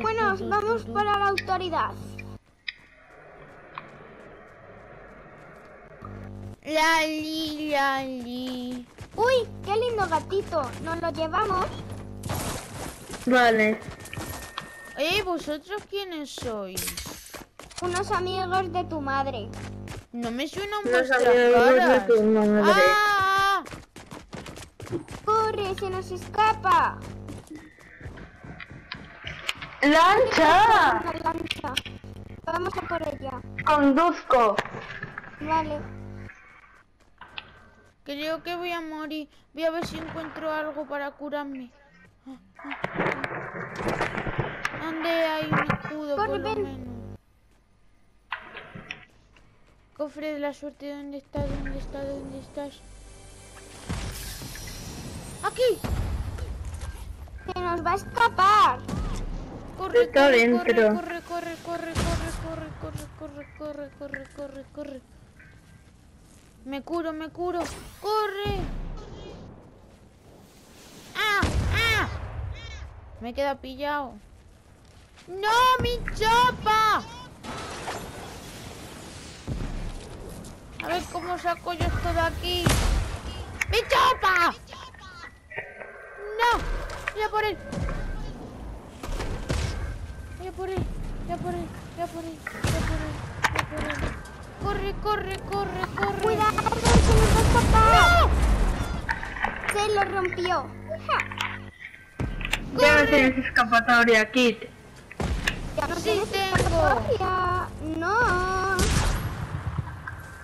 Bueno, vamos para la autoridad. Lali, lali. Uy, qué lindo gatito. ¿Nos lo llevamos? Vale. Eh, ¿vosotros quiénes sois? Unos amigos de tu madre. No me suenan Los vuestras amigos de caras. tu madre. ¡Ah! ¡Corre, se nos escapa! ¡Lancha! Lancha. Vamos a por ella. Conduzco. Vale. Creo que voy a morir. Voy a ver si encuentro algo para curarme. ¿Dónde hay un escudo Corre, por lo ven. menos? Cofre de la suerte, ¿dónde estás? ¿Dónde estás? ¿Dónde estás? ¡Aquí! Se nos va a escapar. Corre, Está corre, dentro. corre, corre, corre, corre, corre, corre, corre, corre, corre, corre, corre. Me curo, me curo. ¡Corre! ¡Ah! ¡Ah! Me queda pillado. ¡No, mi chapa! A ver cómo saco yo esto de aquí. ¡Mi chapa! ¡No! ¡Voy a por él! Voy a por él, voy a por él, voy a por él, voy a por él, voy a por él. Corre, corre, corre, corre. Cuidado, se nos va a escapar. Se lo rompió. Ja, Ya no tienes escapatoria, Kit. Ya no Sí tienes tengo. escapatoria. No.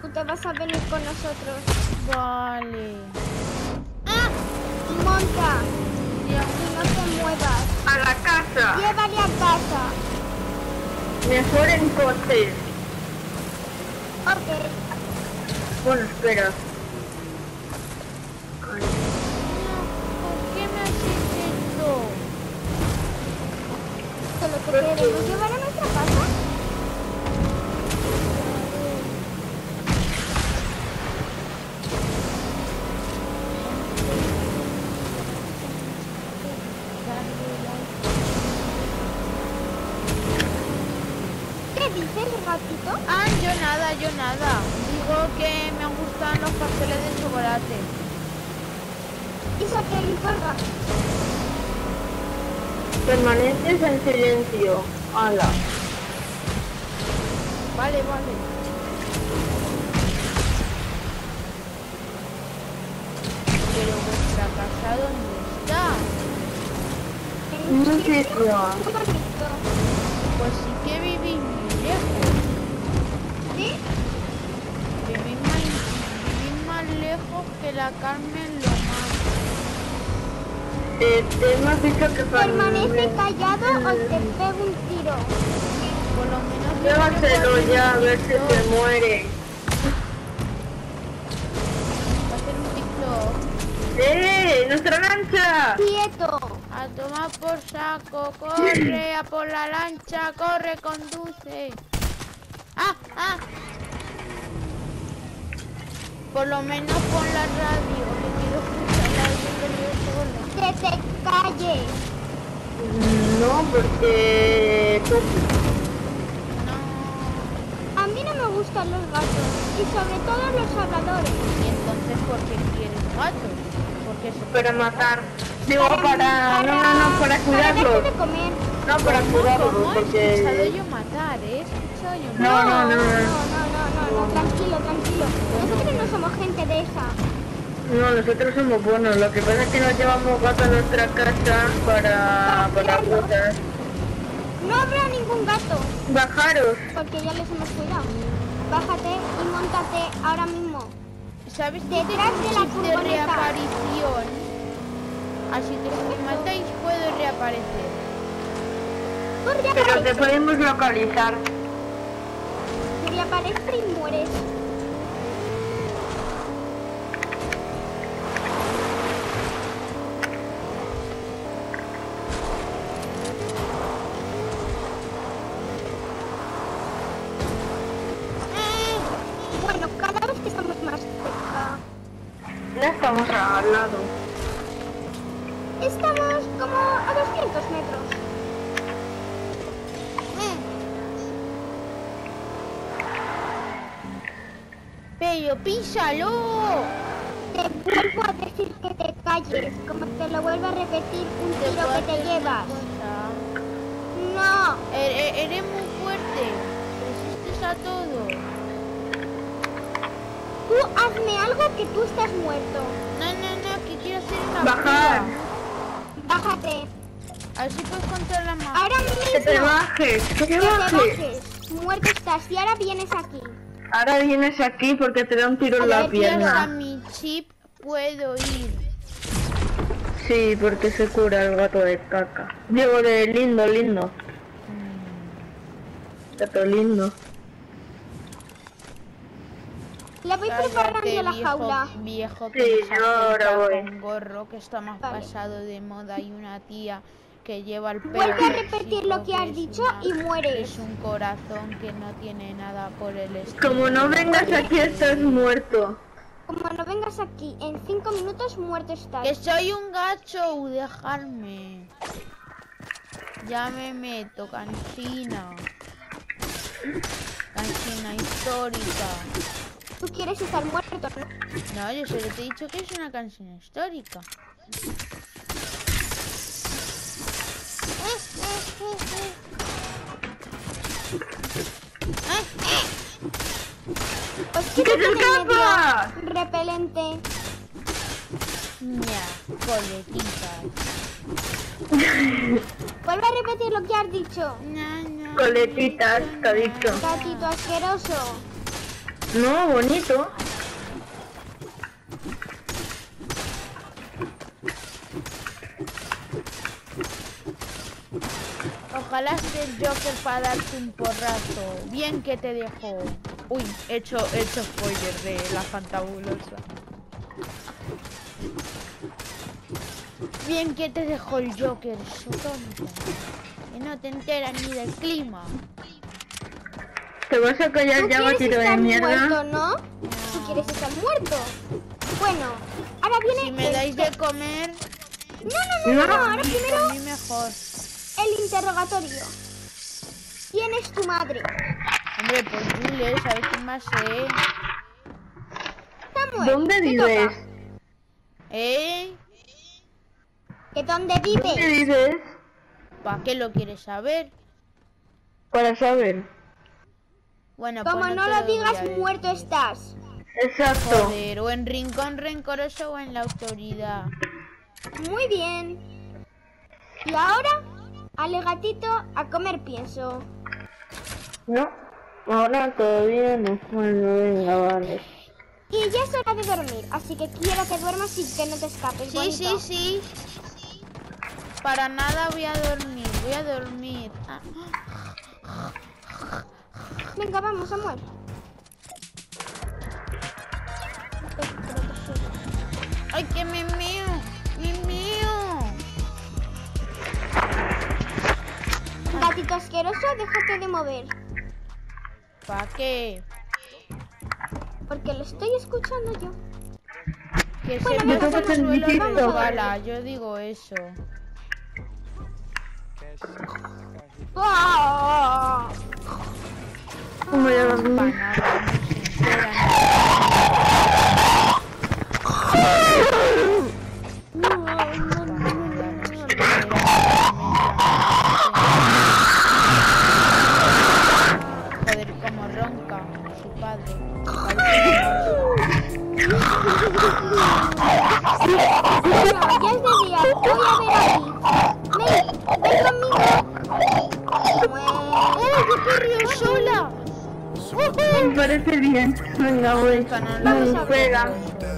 Tú te vas a venir con nosotros. Vale. ¡Ah! Monta. Dios. Y no te muevas. A la casa. Llévale a casa. Mejor en coche. Ok. Bueno, espera. Ay, ¿Por qué me haces esto? Te queremos llevar a nuestra casa. ¿Qué dices, gatito? Ah, yo nada. Digo que me gustan los pasteles de chocolate. Y saqué el importa. Permaneces en silencio. Ala. Vale, vale. Pero vuestra casa, ¿dónde está? Qué bonito. Pues sí que vivís muy lejos. ¿Sí? Lejos que la Carmen Lomán. Eh, te hemos dicho que Permanece callado o te pego un tiro. Por lo menos... Llévatelo ya a ver si se muere. Va a ser un TikTok. ¡Eh! ¡Nuestra lancha! Quieto. A tomar por saco, corre a por la lancha, corre, conduce. ¡Ah! ¡Ah! Por lo menos pon la radio, que quiero escuchar la radio. Que te calles. No, porque... pues, No. A mí no me gustan los gatos. Y sobre todo los habladores. ¿Y entonces por qué quieres gatos? Porque se Para matar. Digo, para... No, no, no, para Para cuidarlos. de comer. No, para cuidarlos, ¿Cómo he escuchado porque... yo matar, eh? Yo No, no, no, no, no. no, no, no, no, tranquilo, tranquilo. Nosotros no somos gente de esa. No, nosotros somos buenos. Lo que pasa es que nos llevamos gato a nuestra casa para... para cosas. No habrá ningún gato, Bajaros. porque ya les hemos cuidado. Bájate y montate ahora mismo. ¿Sabes Detrás de la chip de furgoneta. reaparición? Así que si me matáis puedo reaparecer. Pero te podemos localizar. Reapareces y mueres. Pero písalo. Te vuelvo a decir que te calles. Como te lo vuelvo a repetir, un ¿Te tiro que te llevas. No. E- e- Eres muy fuerte. Resistes a todo. Tú hazme algo que tú estás muerto. No, no, no, que quiero hacer una Bajar. prueba. Bájate. A ver si puedes controlar la. Que Ahora te mismo. bajes, que te Que te bajes. Muerto estás y ahora vienes aquí. Ahora vienes aquí porque te da un tiro en la Gracias a pierna. mi chip puedo ir. Sí, porque se cura el gato de caca. Digo de lindo, lindo. Gato lindo. Le voy preparando la viejo, jaula. Viejo que Sí, yo ahora voy. con gorro que está más Vale. pasado de moda y una tía que lleva el pelo Vuelve a repetir lo que has dicho una- y mueres. Es un corazón que no tiene nada por el estilo. Como no vengas aquí estás muerto. Como no vengas aquí, en cinco minutos muerto estás. Que soy un gacho, dejarme. Ya me meto, cansina. Cansina histórica. Tú quieres estar muerto, ¿no? No, yo solo te he dicho que es una canción histórica. ¡Que escapas! medio, repelente. Ña, coletitas. Vuelve a repetir lo que has dicho. Ña, ña, Coletitas, te ha dicho. Gatito asqueroso. No, bonito. Ojalá esté el Joker para darte un porrazo. Bien que te dejo. Uy, he hecho, he hecho spoiler de la fantabulosa. Bien que te dejó el Joker, su tonto. Que no te enteras ni del clima. Te vas a callar ya, gatito de muerto, mierda. ¿no? Tú quieres estar muerto. Bueno, ahora viene Si me el- dais de comer, No, no, no, no, no, ahora y primero por mí mejor. El interrogatorio. ¿Quién es tu madre? Hombre, pues Jules, ¿sabes quién más sé? Samuel, ¿Dónde vives? toca. ¿Eh? ¿Que dónde ¿Dónde vives? vives? ¿Para qué lo quieres saber? Para saber. Bueno, Como pues no te lo digas, muerto estás. Exacto. Joder, o en rincón rencoroso o en la autoridad. Muy bien. Y ahora, ale gatito a comer pienso. No, ahora todavía no. Bueno, venga, vale. Y ya es hora de dormir, así que quiero que duermas y que no te escapes. Sí, sí, bonito. sí. Para nada voy a dormir, voy a dormir. Ah, Venga, vamos, Samuel. ¡Ay, que me meo! Gatito asqueroso, déjate de mover. ¿Para qué? Porque lo estoy escuchando yo. Que Bueno, se me el suelo yo digo eso. ¡Ah! su padre. Ya es de día, voy a ver aquí. Ven, ven conmigo. ¡Oh, qué corrió sola! Me parece bien. Venga, voy. No, a espera,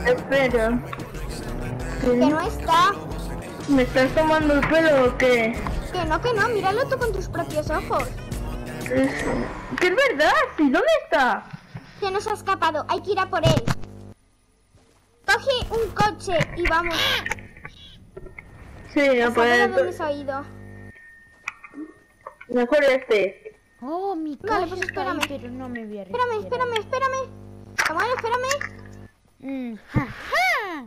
espera. Que no está. ¿Me estás tomando el pelo o qué? Que no, que no, míralo tú con tus propios ojos. Es... Que es verdad, ¿sí? ¿Dónde está? Se nos ha escapado, hay que ir a por él. Coge un coche y vamos. Sí, no ¿Sabes puede. dónde se ha ido? Mejor este. Oh, mi Vale, casa pues está ahí, espérame. pero no me voy a Espérame, espérame, espérame. Samuel, espérame. Mm, ja, ja.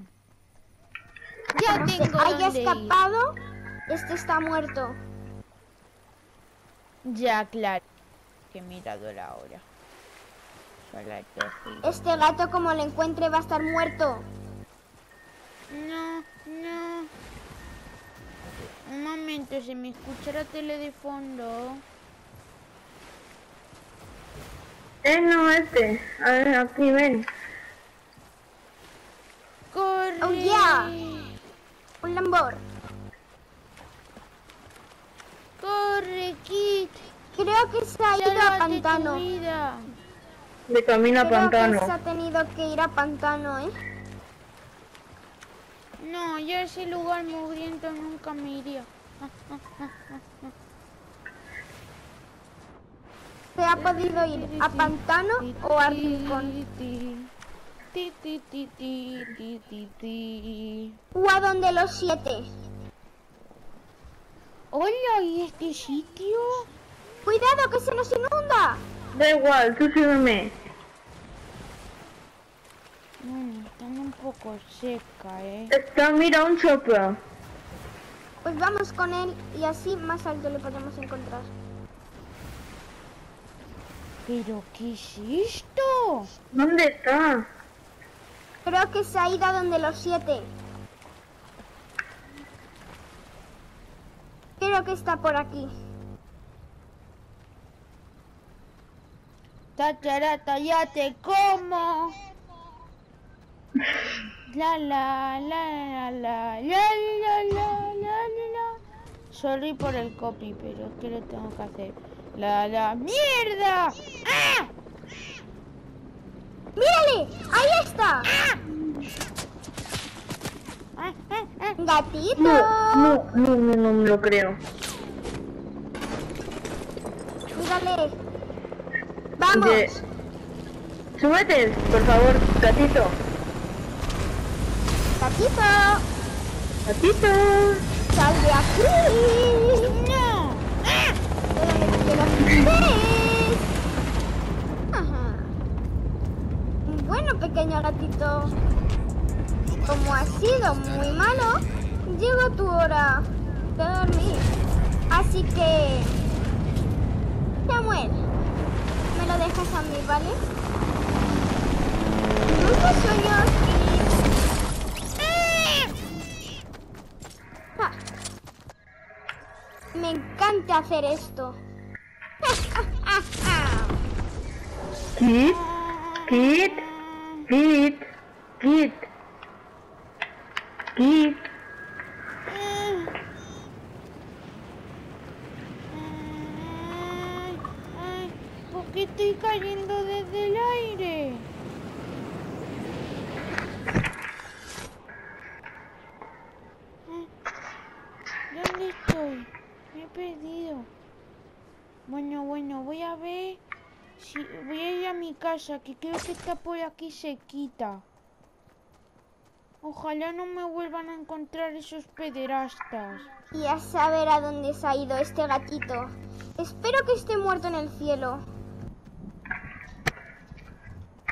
Ya Se tengo haya dónde ir. escapado. Este está muerto. Ya, claro. Que he mirado la hora. Palatojito. Este gato como lo encuentre va a estar muerto. No, no. Un momento, se me escucha la tele de fondo. Eh, no, este. A ver, aquí ven. ¡Corre! Oh, yeah. Un lambor. ¡Corre, Kit! Creo que se ha ido a ¡Sálvate tu pantano. De camino a Creo pantano. que se ha tenido que ir a pantano, ¿eh? No, yo a ese lugar mugriento nunca me iría. Se ha podido ir a pantano o a rincón. Ti, ti, ti, ti, ti, ti, ti. O a donde los siete. Hola, ¿y este sitio? Cuidado que se nos inunda. Da igual, tú sígueme. Bueno, está un poco seca, ¿eh? Está, mira, un chopo. Pues vamos con él y así más alto le podemos encontrar. ¿Pero qué es esto? ¿Dónde está? Creo que se ha ido a donde los siete. Creo que está por aquí. Tacharata, ya te como. La la la la la la la la la la. Sorry por el copy, pero es que lo tengo que hacer. La la mierda. ¡Ah! ¡Mírale! ¡Ahí está! ¡Ah, ah, ah! ¡Gatito! No, no, no, no, no me lo creo. Mírale. ¡Vamos! De- Súbete, por favor, gatito. ¡Gatito! Gatito. ¡Sal de aquí! ¡No! ¡Ah! Ajá. Bueno, pequeño gatito. Como has sido muy malo, llegó tu hora de dormir. Así que... Samuel, orejas a mí, ¿vale? Muchos sueños y... ¡Eh! ¡Ah! Me encanta hacer esto. Kid, Kid, Kid, ¿Por qué estoy cayendo desde el aire? ¿Dónde estoy? Me he perdido. Bueno, bueno, voy a ver si voy a ir a mi casa, que creo que está por aquí sequita. Ojalá no me vuelvan a encontrar esos pederastas. Y a saber a dónde se ha ido este gatito. Espero que esté muerto en el cielo.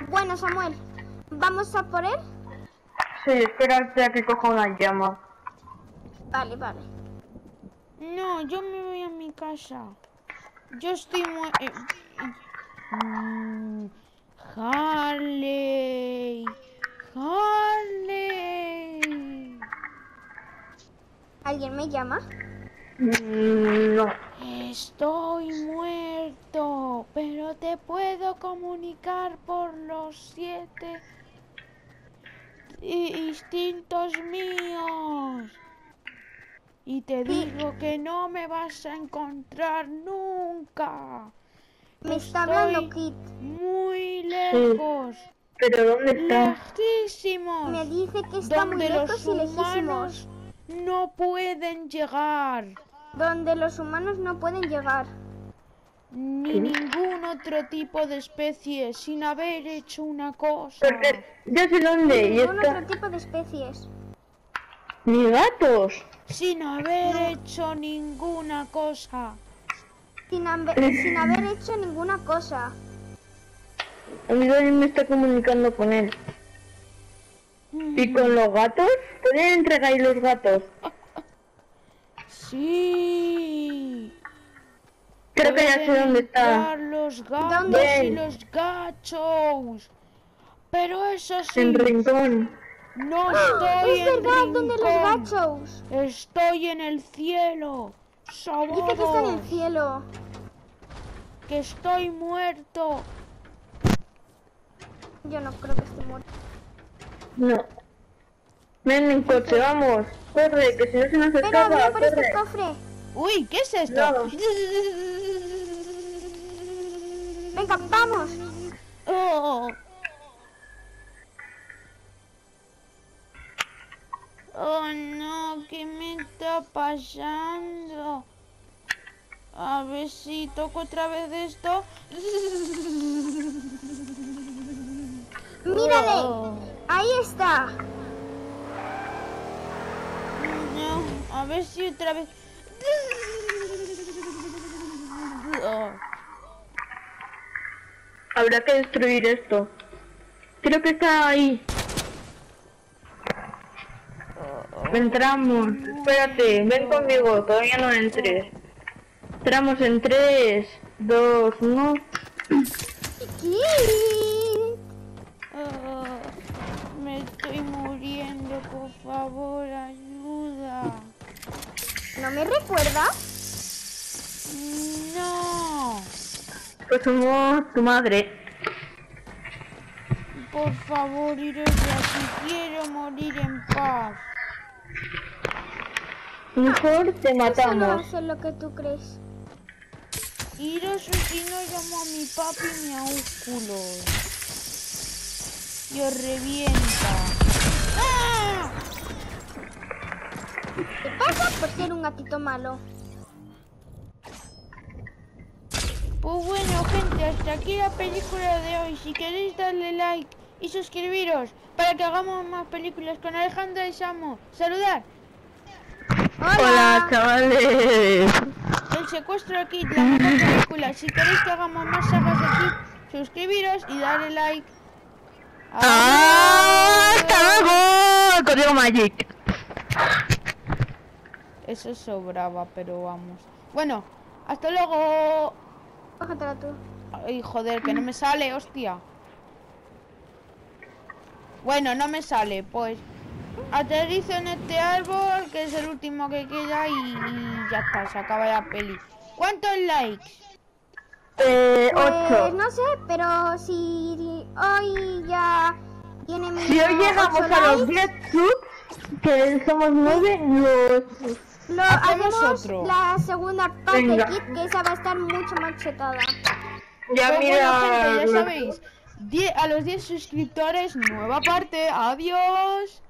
Bueno, Samuel, ¿vamos a por él? Sí, espérate a que coja una llama. Vale, vale. No, yo me voy a mi casa. Yo estoy mu eh, mm, Harley. Harley. ¿Alguien me llama? No. Estoy muerto, pero te puedo comunicar por los siete instintos míos. Y te digo que no me vas a encontrar nunca. Me está hablando Estoy Kit. Muy lejos, ¿Pero dónde está? lejísimos. Me dice que está muy lejos los y lejísimos. no pueden llegar. Donde los humanos no pueden llegar. Ni ningún otro tipo de especie sin haber hecho una cosa. Porque yo sé dónde. Y Ningún otro tipo de especies. Ni gatos. Sin haber hecho ninguna cosa. Sin, haber- sin haber hecho ninguna cosa. A mí también me está comunicando con él. ¿Y con los gatos? ¿Pueden entregar ahí los gatos? Sí. Creo que ya sé dónde está. los gatos ¿Dónde? y los gachos. Pero eso sí, En rincón. no estoy Es en verdad, ¿dónde los rincón. gachos? Estoy en el cielo. Dice que está en Sobodos, el cielo. que estoy muerto. Yo no creo que esté muerto. No. Ven en coche, vamos. Corre, que si no se nos Venga, escapa. mira por este cofre. Uy, ¿qué es esto? Venga, vamos. Oh. Oh no, ¿qué me está pasando? A ver si toco otra vez esto. Mírale. Oh, Ahí está. A ver si otra vez. Oh, Habrá que destruir esto. Creo que está ahí. Entramos. Espérate, ven conmigo. Todavía no entres. Entramos en 3, 2, 1. Aquí. oh, me estoy muriendo, por favor, ayuda. ¿No me recuerda? No. Pues somos tu madre. Por favor, aquí. Quiero morir en paz. Mejor te Eso no va matamos. a ser lo que tú crees. Iros no llamo a mi papi miaúsculos. Y os revienta. ¡Ah! Por ser un gatito malo? Pues bueno, gente, hasta aquí la película de hoy. Si queréis darle like y suscribiros para que hagamos más películas con Alejandra y Samo. Saludar. Hola, chavales. El secuestro aquí, la mejor película. Si queréis que hagamos más sagas de aquí, suscribiros y darle like. ¡Hasta luego! Código Magic. Eso sobraba, pero vamos. Bueno, hasta luego. Cógetela tú. Ay, joder, que no me sale, hostia. Bueno, no me sale, pues. Aterrizo en este árbol, que es el último que queda, y, y ya está, se acaba la peli. ¿Cuántos likes? Eh, Pues 8. no sé, pero si hoy ya tiene Si hoy llegamos a los likes, 10 subs, que somos 9, los... lo haremos otro. la segunda parte Venga. kit, que esa va a estar mucho más chetada. Ya Pues mira... bueno, gente, ya sabéis. 10 a los 10 suscriptores, nueva parte. Adiós.